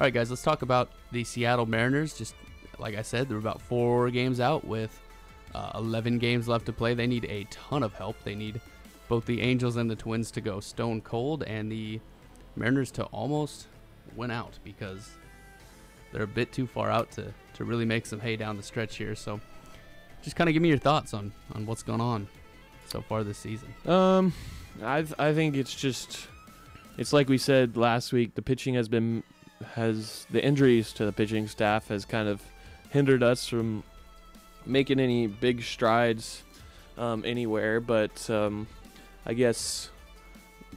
All right, guys, let's talk about the Seattle Mariners. Just like I said, they're about four games out with uh, 11 games left to play. They need a ton of help. They need both the Angels and the Twins to go stone cold, and the Mariners to almost win out because they're a bit too far out to, to really make some hay down the stretch here. So, just kind of give me your thoughts on on what's going on so far this season. Um, I I think it's just it's like we said last week. The pitching has been has the injuries to the pitching staff has kind of hindered us from making any big strides um, anywhere. But um, I guess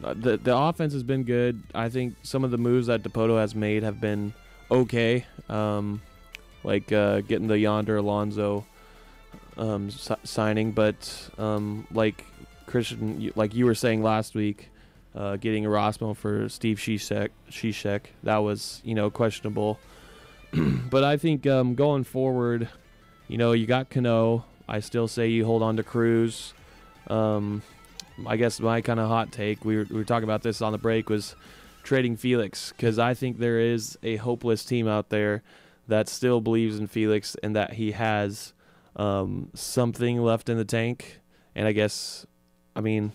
uh, the the offense has been good. I think some of the moves that Dipoto has made have been okay. Um, like uh, getting the Yonder Alonso um, signing, but um, like Christian, like you were saying last week, uh, getting Erasmo for Steve Cishek, Cishek, that was you know questionable. but I think um, going forward, you know, you got Cano. I still say you hold on to Cruz. Um, I guess my kind of hot take, we were, we were talking about this on the break, was trading Felix because I think there is a hopeless team out there that still believes in Felix and that he has um, something left in the tank. And I guess, I mean,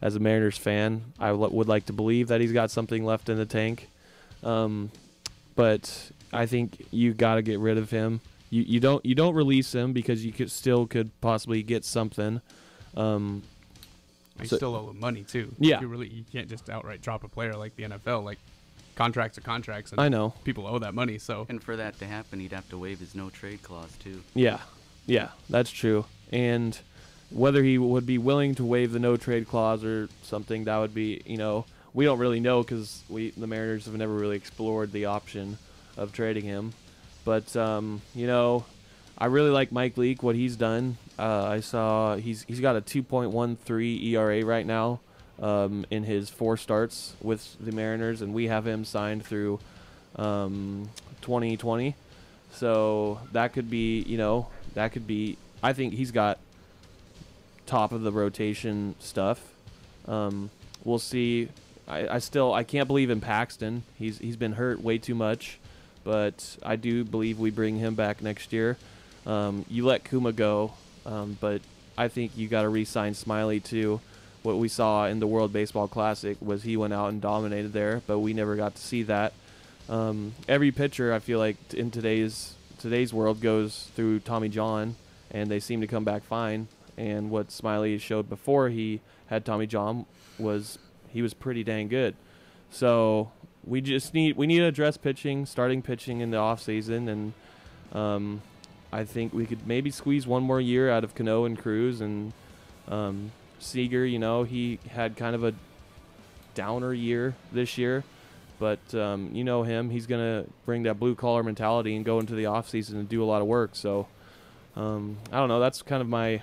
as a Mariners fan, I w- would like to believe that he's got something left in the tank. Um, but I think you got to get rid of him. You you don't you don't release him because you could still could possibly get something. Um, You So- still owe him money too. Yeah. you really you can't just outright drop a player like the NFL. Like contracts are contracts, and I know. people owe that money. So And for that to happen, he'd have to waive his no trade clause too. Yeah, yeah, that's true. And whether he would be willing to waive the no trade clause or something, that would be, you know, we don't really know because we the Mariners have never really explored the option of trading him. But um, you know, I really like Mike Leake what he's done. Uh, I saw he's he's got a 2.13 ERA right now um, in his four starts with the Mariners, and we have him signed through um, 2020. So that could be, you know, that could be. I think he's got top of the rotation stuff. Um, we'll see. I, I still I can't believe in Paxton. He's he's been hurt way too much, but I do believe we bring him back next year. Um, you let Kuma go, um, but I think you got to re-sign Smyly too. What we saw in the World Baseball Classic was he went out and dominated there, but we never got to see that. Um, every pitcher I feel like in today's today's world goes through Tommy John, and they seem to come back fine. And what Smyly showed before he had Tommy John was he was pretty dang good. So we just need we need to address pitching, starting pitching in the off season, and um, I think we could maybe squeeze one more year out of Cano and Cruz and um, Seager. You know, he had kind of a downer year this year, but um, you know him. He's gonna bring that blue collar mentality and go into the off season and do a lot of work. So um, I don't know. That's kind of my,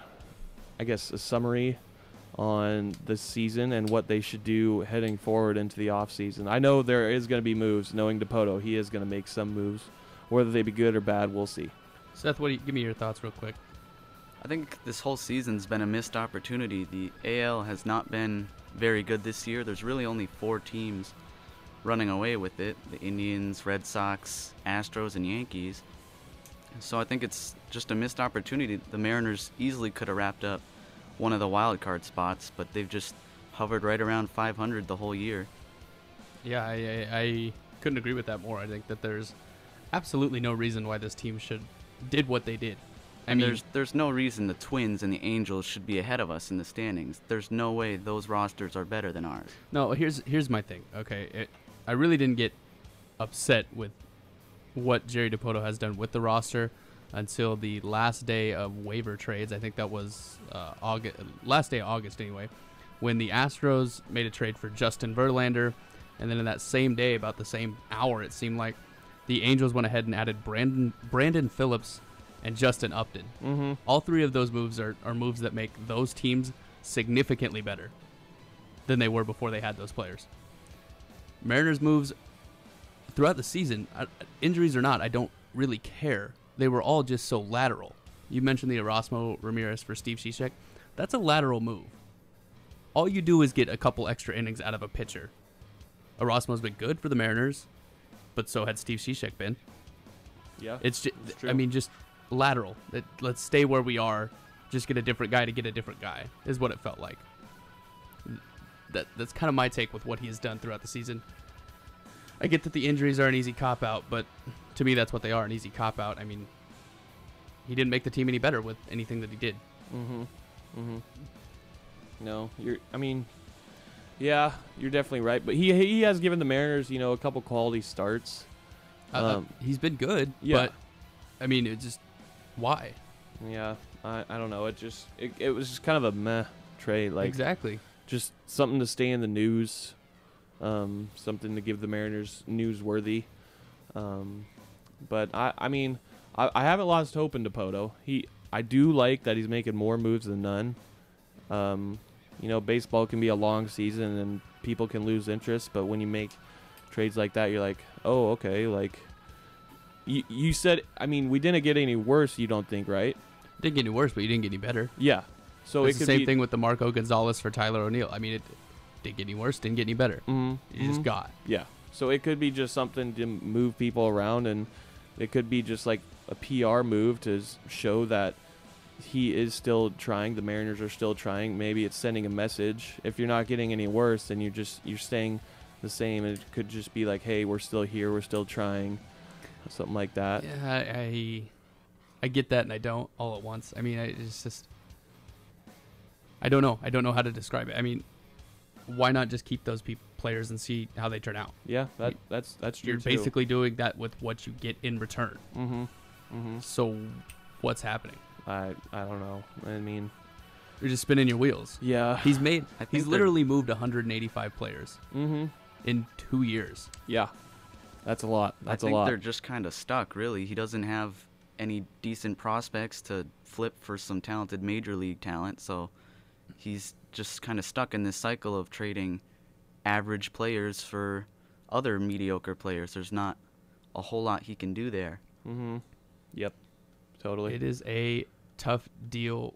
I guess, a summary on this season and what they should do heading forward into the off season. I know there is going to be moves. Knowing Dipoto. he is going to make some moves. Whether they be good or bad, we'll see. Seth, what do you, give me your thoughts real quick? I think this whole season's been a missed opportunity. The AL has not been very good this year. There's really only four teams running away with it the Indians, Red Sox, Astros, and Yankees. So I think it's just a missed opportunity. The Mariners easily could have wrapped up one of the wild card spots, but they've just hovered right around 500 the whole year. Yeah, I, I, I couldn't agree with that more. I think that there's absolutely no reason why this team should did what they did. I And mean, there's there's no reason the Twins and the Angels should be ahead of us in the standings. There's no way those rosters are better than ours. No, here's here's my thing. Okay, it, I really didn't get upset with what Jerry Dipoto has done with the roster until the last day of waiver trades. I think that was uh, August, last day of August anyway, when the Astros made a trade for Justin Verlander, and then in that same day, about the same hour, it seemed like the Angels went ahead and added Brandon Brandon Phillips and Justin Upton. Mm-hmm. All three of those moves are, are moves that make those teams significantly better than they were before they had those players. Mariners moves throughout the season, injuries or not, I don't really care. They were all just so lateral. You mentioned the Erasmo Ramirez for Steve Cishek. That's a lateral move. All you do is get a couple extra innings out of a pitcher. Erasmo's been good for the Mariners. but so had Steve Cishek been. Yeah. It's just, It's I mean, just lateral. Let's stay where we are. Just get a different guy to get a different guy is what it felt like. That that's kind of my take with what he has done throughout the season. I get that the injuries are an easy cop out, but to me, that's what they are an easy cop out. I mean, he didn't make the team any better with anything that he did. Mm-hmm. Mm-hmm. No, you're. I mean, yeah, you're definitely right. But he he has given the Mariners, you know, a couple quality starts. Uh, Um, he's been good, yeah. but I mean, it just why Yeah, I, I don't know. It just it, it was just kind of a meh trade. Like exactly? just something to stay in the news, um, something to give the Mariners newsworthy. Um, but I, I mean, I, I haven't lost hope in Dipoto. He, I do like that he's making more moves than none. Um, you know, baseball can be a long season and people can lose interest, but when you make trades like that, you're like, oh, okay, like. You, you said, I mean, we didn't get any worse. You don't think, right? Didn't get any worse, but you didn't get any better. Yeah. So it's it the same be, thing with the Marco Gonzales for Tyler O'Neill. I mean, it didn't get any worse, didn't get any better. Mhm, You just mhm. got. Yeah. So it could be just something to move people around, and it could be just like a PR move to show that he is still trying. The Mariners are still trying. Maybe it's sending a message. If you're not getting any worse, then you're just you're staying the same. It could just be like, hey, we're still here. We're still trying. Something like that. Yeah, I, I, I get that, and I don't all at once. I mean, I, it's just, I don't know. I don't know how to describe it. I mean, why not just keep those peop players and see how they turn out? Yeah. That that's that's true You're too. basically doing that with what you get in return. Mm-hmm. Mm-hmm. So, what's happening? I I don't know. I mean, You're just spinning your wheels. yeah. He's made. I think He's they're- literally moved 185 players Mm-hmm. in two years. Yeah. That's a lot. That's I think a lot. they're just kind of stuck, really. He doesn't have any decent prospects to flip for some talented major league talent, so he's just kind of stuck in this cycle of trading average players for other mediocre players. There's not a whole lot he can do there. Mm-hmm. Yep. Totally. It is a tough deal